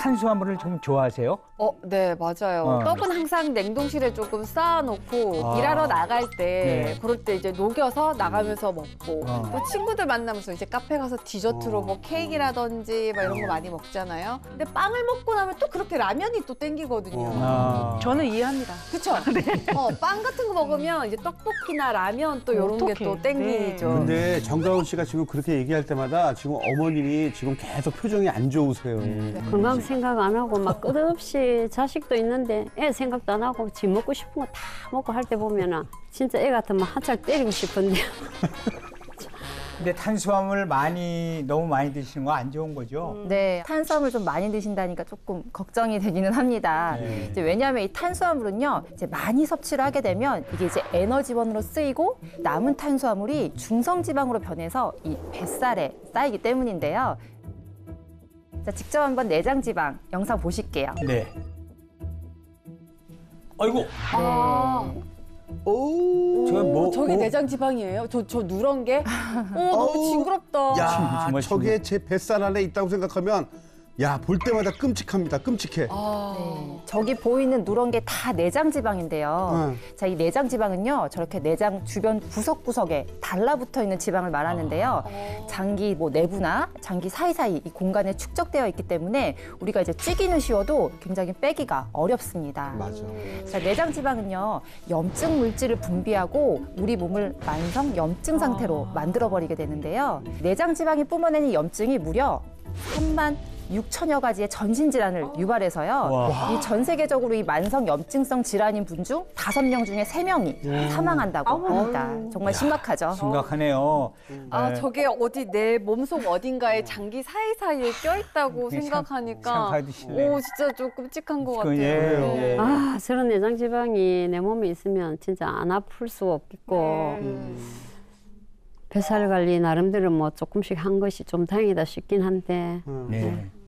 탄수화물을 좀 좋아하세요? 어, 네, 맞아요. 어. 떡은 항상 냉동실에 조금 쌓아놓고 아. 일하러 나갈 때 네. 그럴 때 이제 녹여서 나가면서 먹고 어. 또 친구들 만나면서 이제 카페 가서 디저트로 어. 뭐 케이크라든지 막 이런 거 많이 먹잖아요. 근데 빵을 먹고 나면 또 그렇게 라면이 또 땡기거든요. 아. 저는 이해합니다. 그쵸? 어, 빵 같은 거 먹으면 이제 떡볶이나 라면 또 이런 게 또 어떡해. 땡기죠. 네. 근데 정다운 씨가 지금 그렇게 얘기할 때마다 지금 어머님이 지금 계속 표정이 안 좋으세요. 건강 생각 안 하고 막 끝없이 자식도 있는데 애 생각도 안 하고 지 먹고 싶은 거 다 먹고 할 때 보면은 진짜 애 같으면 한살 때리고 싶은데 근데 탄수화물 많이 너무 많이 드시는 거 안 좋은 거죠? 네, 탄수화물 좀 많이 드신다니까 조금 걱정이 되기는 합니다. 네. 이제 왜냐하면 이 탄수화물은요, 이제 많이 섭취를 하게 되면 이게 이제 에너지원으로 쓰이고 남은 탄수화물이 중성지방으로 변해서 이 뱃살에 쌓이기 때문인데요. 자, 직접 한번 내장 지방 영상 보실게요. 네. 아이고, 아, 저 뭐, 저게 뭐- 내장 지방이에요? 저, 저 누런 게? 어, 너무 어우, 징그럽다. 야, 정말 저게 제 뱃살 안에 있다고 생각하면 야, 볼 때마다 끔찍합니다. 끔찍해. 아. 네, 저기 보이는 누런 게 다 내장 지방인데요. 응. 자, 이 내장 지방은요, 저렇게 내장 주변 구석구석에 달라붙어 있는 지방을 말하는데요. 장기 뭐 내부나 장기 사이사이 이 공간에 축적되어 있기 때문에 우리가 이제 찌기는 쉬워도 굉장히 빼기가 어렵습니다. 맞아. 자, 내장 지방은요, 염증 물질을 분비하고 우리 몸을 만성 염증 상태로 만들어 버리게 되는데요. 내장 지방이 뿜어내는 염증이 무려 3만 6천여 가지의 전신 질환을 유발해서요. 와. 이전 세계적으로 이 만성 염증성 질환인 분 중 다섯 명 중에 세명이 사망한다고 합니다. 정말 심각하죠. 심각하네요. 아, 네. 저게 어디 내 몸속 어딘가에 장기 사이사이에 껴있다고 참- 생각하니까. 싫네요. 오, 진짜 좀 끔찍한 것 같아요. 예, 예. 아 저런 내장 지방이 내 몸에 있으면 진짜 안 아플 수 없겠고 네. 뱃살 관리 나름대로 뭐 조금씩 한 것이 좀 다행이다 싶긴 한데 네.